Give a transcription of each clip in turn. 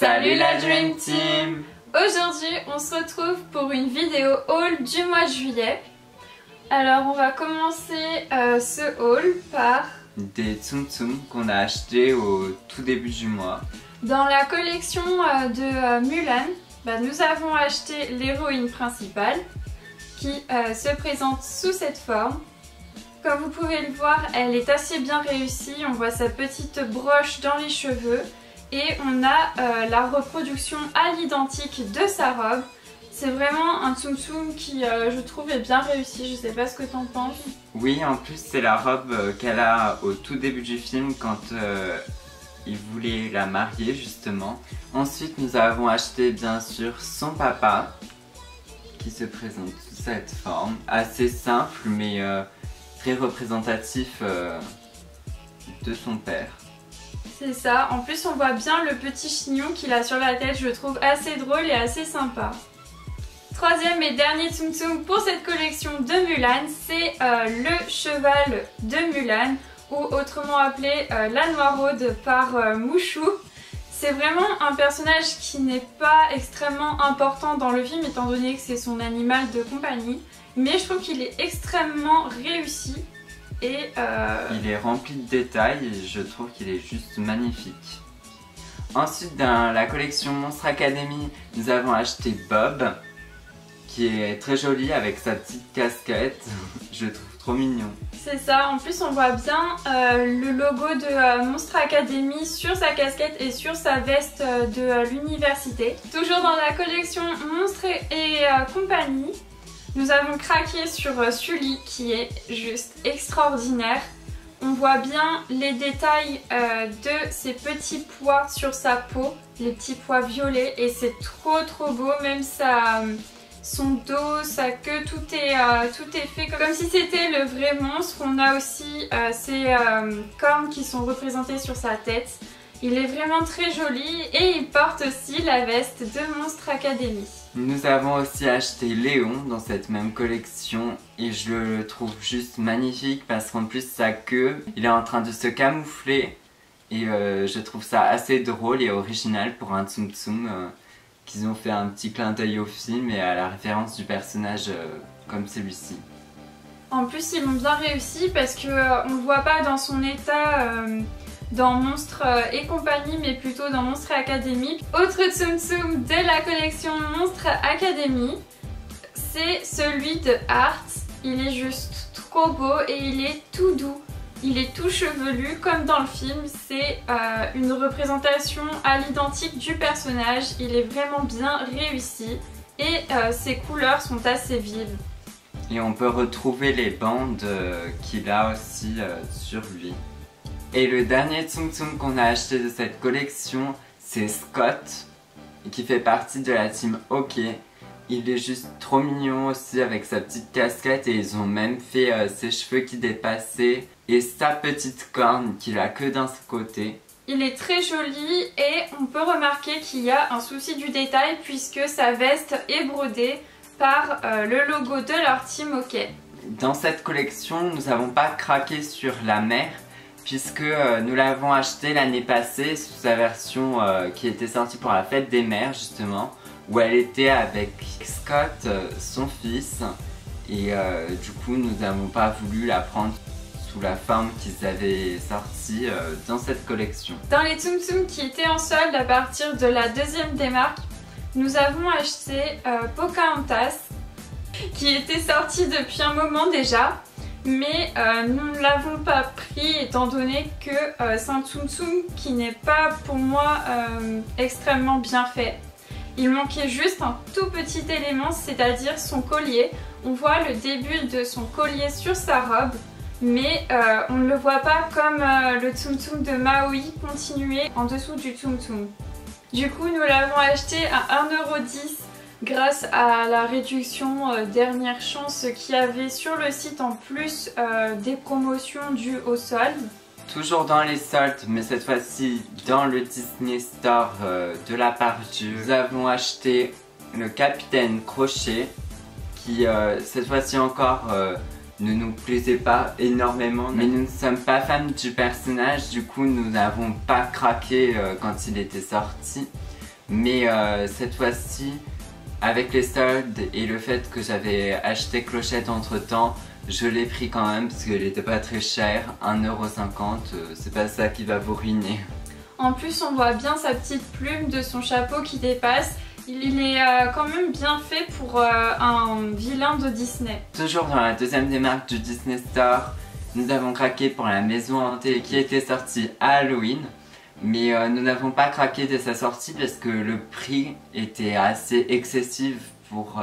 Salut la Dream Team Aujourd'hui, on se retrouve pour une vidéo haul du mois de juillet. Alors, on va commencer euh, ce haul par... Des Tsum Tsum qu'on a acheté au tout début du mois. Dans la collection euh, de euh, Mulan, bah, nous avons acheté l'héroïne principale qui se présente sous cette forme. Comme vous pouvez le voir, elle est assez bien réussie. On voit sa petite broche dans les cheveux. Et on a euh, la reproduction à l'identique de sa robe. C'est vraiment un Tsum Tsum qui, euh, je trouve, est bien réussi. Je sais pas ce que t'en penses. Oui, en plus, c'est la robe euh, qu'elle a au tout début du film quand il voulait la marier, justement. Ensuite, nous avons acheté, bien sûr, son papa qui se présente sous cette forme. Assez simple, mais très représentatif de son père. C'est ça, en plus on voit bien le petit chignon qu'il a sur la tête, je trouve assez drôle et assez sympa. Troisième et dernier Tsum Tsum pour cette collection de Mulan, c'est euh, le cheval de Mulan, ou autrement appelé euh, la Noiraude par euh, Mouchou. C'est vraiment un personnage qui n'est pas extrêmement important dans le film étant donné que c'est son animal de compagnie, mais je trouve qu'il est extrêmement réussi et euh, Il est rempli de détails et je trouve qu'il est juste magnifique. Ensuite, dans la collection Monstre Academy, nous avons acheté Bob, qui est très joli avec sa petite casquette. je le trouve trop mignon. C'est ça, en plus on voit bien euh, le logo de euh, Monstre Academy sur sa casquette et sur sa veste de l'université. Toujours dans la collection Monstre et compagnie, nous avons craqué sur euh, Sully qui est juste extraordinaire. On voit bien les détails euh, de ses petits pois sur sa peau, les petits pois violets et c'est trop trop beau, même sa, son dos, sa queue, tout est, euh, tout est fait comme si c'était le vrai monstre. On a aussi ses cornes qui sont représentées sur sa tête. Il est vraiment très joli et il porte aussi la veste de Monstre Academy. Nous avons aussi acheté Léon dans cette même collection et je le trouve juste magnifique parce qu'en plus sa queue, il est en train de se camoufler et euh, je trouve ça assez drôle et original pour un Tsum Tsum euh, qu'ils ont fait un petit clin d'œil au film et à la référence du personnage euh, comme celui-ci. En plus ils l'ont bien réussi parce qu'on ne le voit pas dans son état dans Monstres euh, et compagnie mais plutôt dans Monstres Academy. Autre Tsum Tsum de la collection Monstres Academy, c'est celui de Art. Il est juste trop beau et il est tout doux. Il est tout chevelu comme dans le film, c'est euh, une représentation à l'identique du personnage. Il est vraiment bien réussi et euh, ses couleurs sont assez vives. Et on peut retrouver les bandes qu'il a aussi sur lui. Et le dernier Tsum Tsum qu'on a acheté de cette collection, c'est Scott, qui fait partie de la team OK. Il est juste trop mignon aussi avec sa petite casquette et ils ont même fait euh, ses cheveux qui dépassaient et sa petite corne qu'il a que d'un côté. Il est très joli et on peut remarquer qu'il y a un souci du détail puisque sa veste est brodée par euh, le logo de leur team OK. Dans cette collection, nous n'avons pas craqué sur la mer puisque euh, nous l'avons acheté l'année passée sous sa version euh, qui était sortie pour la fête des mères justement où elle était avec Scott, euh, son fils et du coup nous n'avons pas voulu la prendre sous la forme qu'ils avaient sortie dans cette collection. Dans les Tsum Tsum qui étaient en solde à partir de la deuxième démarque, nous avons acheté Pocahontas qui était sorti depuis un moment déjà mais euh, nous ne l'avons pas pris étant donné que euh, c'est un Tsum Tsum qui n'est pas pour moi euh, extrêmement bien fait. Il manquait juste un tout petit élément, c'est-à-dire son collier. On voit le début de son collier sur sa robe, mais on ne le voit pas comme le Tsum Tsum de Maui continué en dessous du Tsum Tsum. Du coup, nous l'avons acheté à 1,10€ grâce à la réduction euh, dernière chance qu'il y avait sur le site en plus euh, des promotions dues au solde. Toujours dans les soldes, mais cette fois-ci dans le Disney Store euh, de la part du... Nous avons acheté le Capitaine Crochet, qui cette fois-ci encore ne nous plaisait pas énormément. Mais nous ne sommes pas fans du personnage, du coup nous n'avons pas craqué quand il était sorti. Mais cette fois-ci, avec les soldes et le fait que j'avais acheté Clochette entre temps, je l'ai pris quand même parce qu'elle était pas très chère, 1,50€, euh, c'est pas ça qui va vous ruiner. En plus on voit bien sa petite plume de son chapeau qui dépasse. Il est euh, quand même bien fait pour euh, un vilain de Disney. Toujours dans la deuxième démarque du Disney Store, nous avons craqué pour la maison hantée qui était sortie à Halloween. Mais euh, nous n'avons pas craqué dès sa sortie parce que le prix était assez excessif pour...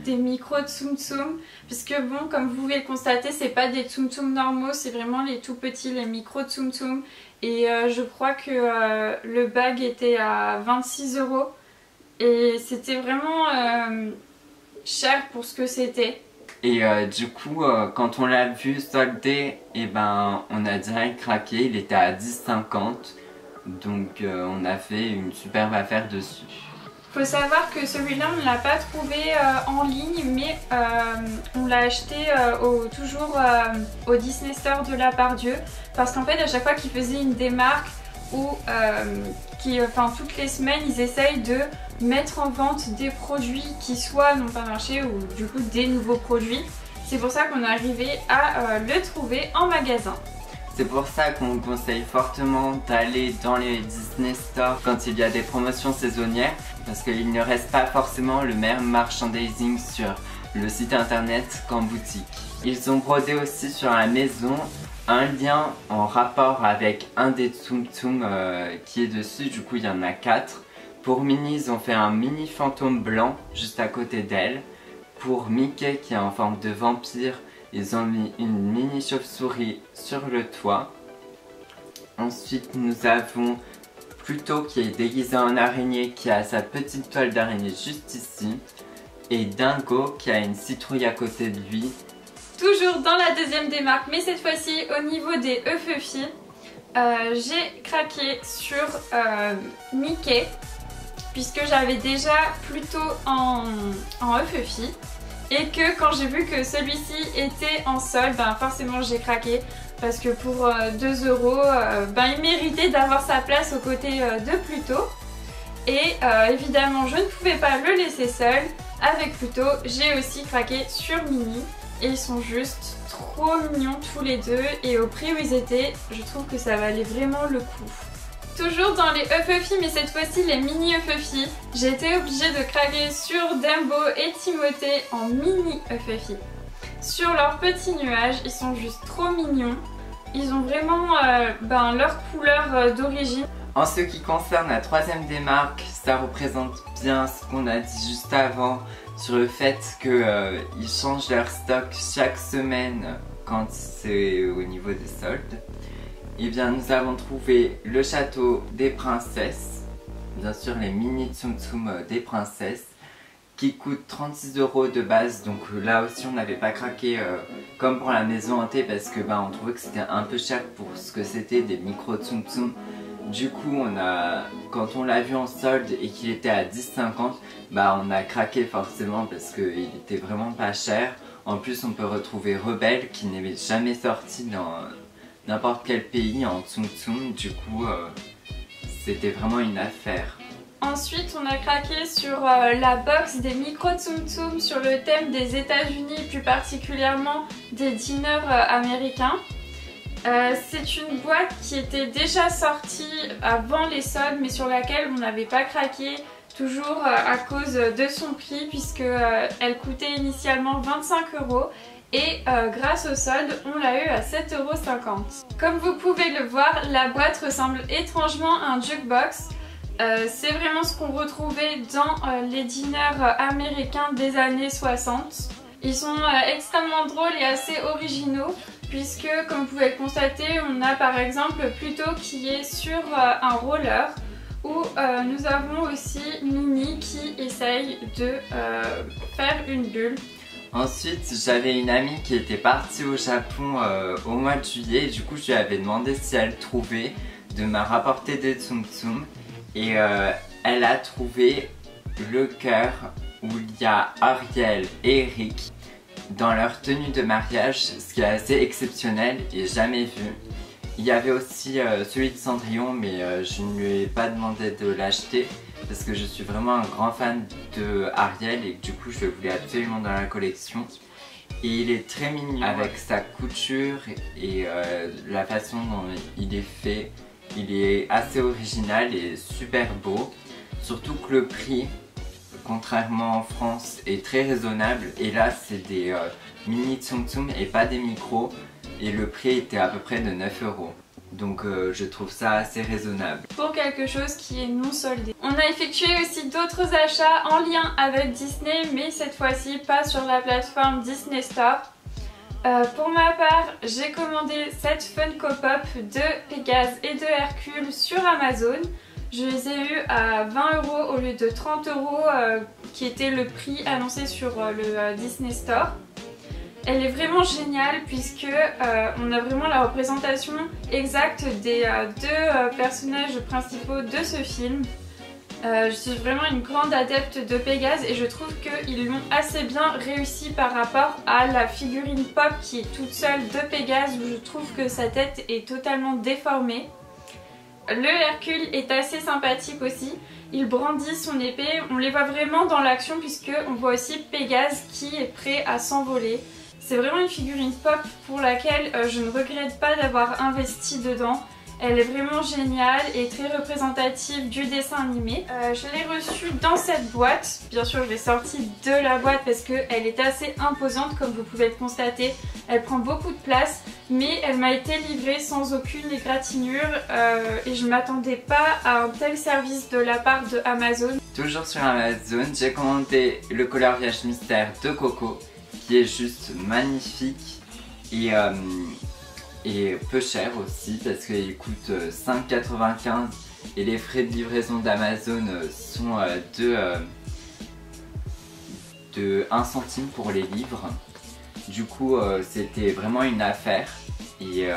Des micros Tsum Tsum. Puisque bon, comme vous pouvez le constater, c'est pas des Tsum Tsum normaux, c'est vraiment les tout petits, les micros Tsum Tsum. Et je crois que le bag était à 26 euros. Et c'était vraiment euh, cher pour ce que c'était. Et euh, du coup, euh, quand on l'a vu soldé, et eh ben, on a direct craqué. Il était à 10,50. Donc on a fait une superbe affaire dessus. Faut savoir que celui-là, on ne l'a pas trouvé en ligne, mais on l'a acheté toujours au Disney Store de la Pardieu. Parce qu'en fait, à chaque fois qu'il faisait une démarque ou enfin, toutes les semaines, ils essayent de mettre en vente des produits qui soit n'ont pas marché ou du coup des nouveaux produits. C'est pour ça qu'on est arrivé à euh, le trouver en magasin. C'est pour ça qu'on conseille fortement d'aller dans les Disney Store quand il y a des promotions saisonnières parce qu'il ne reste pas forcément le même merchandising sur le site internet qu'en boutique. Ils ont brodé aussi sur la maison un lien en rapport avec un des Tsum Tsum euh, qui est dessus, du coup il y en a quatre pour Minnie, ils ont fait un mini fantôme blanc juste à côté d'elle. Pour Mickey, qui est en forme de vampire, ils ont mis une mini chauve-souris sur le toit. Ensuite, nous avons Pluto qui est déguisé en araignée, qui a sa petite toile d'araignée juste ici. Et Dingo qui a une citrouille à côté de lui. Toujours dans la deuxième démarque, mais cette fois-ci au niveau des Eufeufi. Euh, j'ai craqué sur euh, Mickey puisque j'avais déjà plutôt en, en FFI et que quand j'ai vu que celui-ci était en sol, ben forcément j'ai craqué parce que pour 2 euh, euros, euh, ben il méritait d'avoir sa place aux côtés euh, de Pluto. Et évidemment je ne pouvais pas le laisser seul. Avec Pluto, j'ai aussi craqué sur Mini et ils sont juste trop mignons tous les deux et au prix où ils étaient, je trouve que ça valait vraiment le coup. Toujours dans les Eufeufi, mais cette fois-ci les mini Eufeufi. J'ai été obligée de craquer sur Dumbo et Timothée en mini Eufeufi. Sur leurs petits nuages, ils sont juste trop mignons. Ils ont vraiment euh, ben, leur couleur euh, d'origine. En ce qui concerne la troisième démarque, ça représente bien ce qu'on a dit juste avant sur le fait qu'ils euh, changent leur stock chaque semaine quand c'est au niveau des soldes. Eh bien, nous avons trouvé le château des princesses, bien sûr les mini Tsum Tsum euh, des princesses, qui coûte 36 euros de base. Donc là aussi, on n'avait pas craqué euh, comme pour la maison hantée parce que bah, on trouvait que c'était un peu cher pour ce que c'était des micro Tsum Tsum. Du coup, on a, quand on l'a vu en solde et qu'il était à 10,50, bah on a craqué forcément parce qu'il était vraiment pas cher. En plus, on peut retrouver Rebelle qui n'est jamais sorti dans n'importe quel pays en Tsum Tsum, du coup euh, c'était vraiment une affaire. Ensuite, on a craqué sur euh, la box des micro Tsum Tsum sur le thème des États-Unis, plus particulièrement des diners euh, américains. c'est une boîte qui était déjà sortie avant les soldes, mais sur laquelle on n'avait pas craqué, toujours à cause de son prix, puisque elle coûtait initialement 25 euros et euh, grâce au solde, on l'a eu à 7,50€. Comme vous pouvez le voir, la boîte ressemble étrangement à un jukebox. Euh, c'est vraiment ce qu'on retrouvait dans euh, les diners américains des années 60. Ils sont extrêmement drôles et assez originaux puisque comme vous pouvez le constater, on a par exemple Pluto qui est sur un roller où nous avons aussi Minnie qui essaye de faire une bulle. Ensuite, j'avais une amie qui était partie au Japon euh, au mois de juillet. du coup, je lui avais demandé si elle trouvait de me rapporter des Tsum Tsum. Et euh, elle a trouvé le cœur où il y a Ariel et Eric dans leur tenue de mariage, ce qui est assez exceptionnel et jamais vu. Il y avait aussi euh, celui de Cendrillon, mais je ne lui ai pas demandé de l'acheter parce que je suis vraiment un grand fan de Ariel et du coup je le voulais absolument dans la collection. Et il est très mignon avec sa couture et euh, la façon dont il est fait. Il est assez original et super beau. Surtout que le prix, contrairement en France, est très raisonnable. Et là, c'est des euh, mini Tsum Tsum et pas des micros. Et le prix était à peu près de 9 euros. Donc euh, je trouve ça assez raisonnable. Pour quelque chose qui est non soldé. On a effectué aussi d'autres achats en lien avec Disney mais cette fois-ci pas sur la plateforme Disney Store. Euh, pour ma part, j'ai commandé cette Funko Pop de Pégase et de Hercule sur Amazon. Je les ai eu à 20 euros au lieu de 30 euros euh, qui était le prix annoncé sur le Disney Store. Elle est vraiment géniale puisque euh, on a vraiment la représentation exacte des euh, deux euh, personnages principaux de ce film. je suis vraiment une grande adepte de Pégase et je trouve qu'ils l'ont assez bien réussi par rapport à la figurine pop qui est toute seule de Pégase où je trouve que sa tête est totalement déformée. Le Hercule est assez sympathique aussi. Il brandit son épée, on les voit vraiment dans l'action puisque on voit aussi Pégase qui est prêt à s'envoler. C'est vraiment une figurine pop pour laquelle euh, je ne regrette pas d'avoir investi dedans. Elle est vraiment géniale et très représentative du dessin animé. Euh, je l'ai reçue dans cette boîte. Bien sûr, je l'ai sortie de la boîte parce qu'elle est assez imposante comme vous pouvez le constater. Elle prend beaucoup de place, mais elle m'a été livrée sans aucune égratignure euh, et je m'attendais pas à un tel service de la part de Amazon. Toujours sur Amazon, j'ai commandé le coloriage mystère de Coco qui est juste magnifique et, euh, et peu cher aussi parce qu'il coûte 5,95 euh, et les frais de livraison d'Amazon euh, sont de, de 1 centime pour les livres. Du coup c'était vraiment une affaire et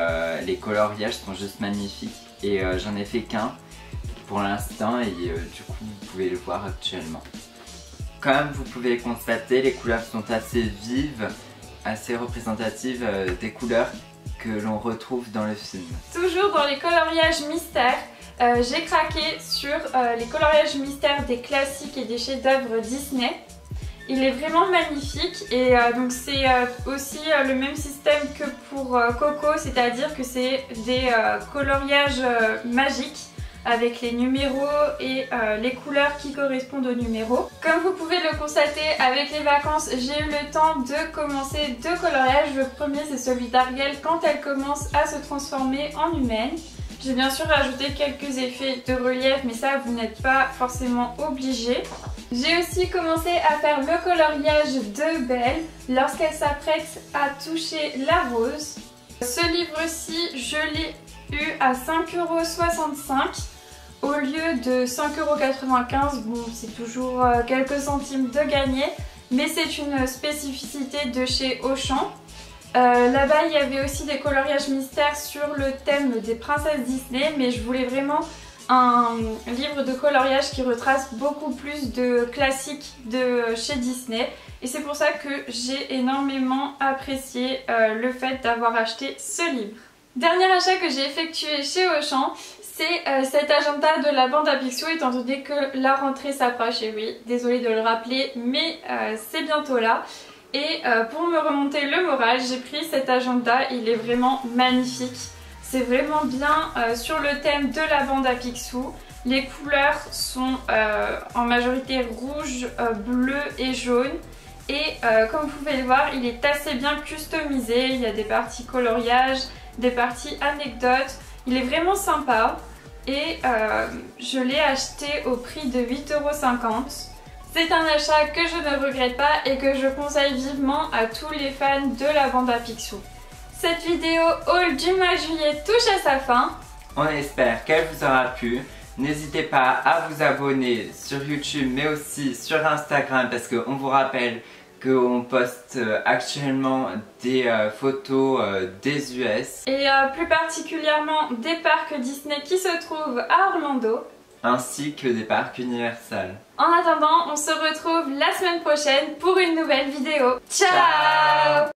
les coloriages sont juste magnifiques et j'en ai fait qu'un pour l'instant et du coup vous pouvez le voir actuellement. Comme vous pouvez le constater, les couleurs sont assez vives, assez représentatives euh, des couleurs que l'on retrouve dans le film. Toujours dans les coloriages mystères, euh, j'ai craqué sur euh, les coloriages mystères des classiques et des chefs-d'œuvre Disney. Il est vraiment magnifique et donc c'est aussi le même système que pour Coco, c'est-à-dire que c'est des coloriages magiques avec les numéros et euh, les couleurs qui correspondent aux numéros. Comme vous pouvez le constater, avec les vacances, j'ai eu le temps de commencer deux coloriages. Le premier, c'est celui d'Ariel quand elle commence à se transformer en humaine. J'ai bien sûr rajouté quelques effets de relief, mais ça, vous n'êtes pas forcément obligé. J'ai aussi commencé à faire le coloriage de Belle lorsqu'elle s'apprête à toucher la rose. Ce livre-ci, je l'ai eu à 5,65€ au lieu de 5,95€, bon c'est toujours euh, quelques centimes de gagner, mais c'est une spécificité de chez Auchan. Euh, là-bas il y avait aussi des coloriages mystères sur le thème des princesses Disney, mais je voulais vraiment un livre de coloriage qui retrace beaucoup plus de classiques de chez Disney. Et c'est pour ça que j'ai énormément apprécié euh, le fait d'avoir acheté ce livre. Dernier achat que j'ai effectué chez Auchan, c'est euh, cet agenda de la bande à Picsou étant donné que la rentrée s'approche et oui, désolée de le rappeler mais euh, c'est bientôt là. Et euh, pour me remonter le moral, j'ai pris cet agenda, il est vraiment magnifique. C'est vraiment bien sur le thème de la bande à Picsou. Les couleurs sont en majorité rouge, bleu et jaune. Et comme vous pouvez le voir, il est assez bien customisé. Il y a des parties coloriage, des parties anecdotes. Il est vraiment sympa et euh, je l'ai acheté au prix de 8,50€. C'est un achat que je ne regrette pas et que je conseille vivement à tous les fans de la bande à Picsou. Cette vidéo haul du mois juillet touche à sa fin. On espère qu'elle vous aura plu. N'hésitez pas à vous abonner sur YouTube mais aussi sur Instagram parce qu'on vous rappelle qu'on poste euh, actuellement des euh, photos euh, des US. Et plus particulièrement des parcs Disney qui se trouvent à Orlando. Ainsi que des parcs Universal. En attendant, on se retrouve la semaine prochaine pour une nouvelle vidéo. Ciao